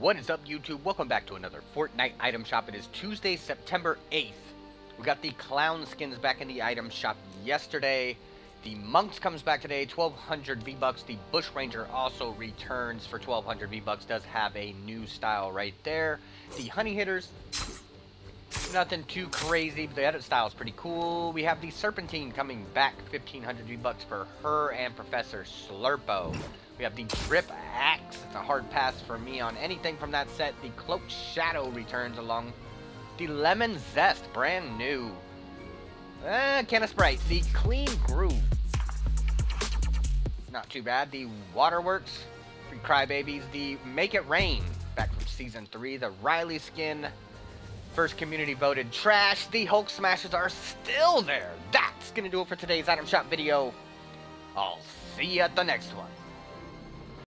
What is up, YouTube? Welcome back to another Fortnite item shop. It is Tuesday, September 8th. We got the clown skins back in the item shop yesterday. The monks comes back today, 1200 V-Bucks. The Bush Ranger also returns for 1200 V-Bucks. Does have a new style right there. The Honey Hitters, nothing too crazy, but the edit style is pretty cool. We have the Serpentine coming back, 1500 V-Bucks for her and Professor Slurpo. We have the Drip Axe. It's a hard pass for me on anything from that set. The Cloaked Shadow returns along. The Lemon Zest, brand new. Uh, can of Sprite. The Clean Groove. Not too bad. The Waterworks. Crybabies. The Make It Rain. Back from Season 3. The Riley skin. First community voted trash. The Hulk Smashers are still there. That's going to do it for today's item shop video. I'll see you at the next one.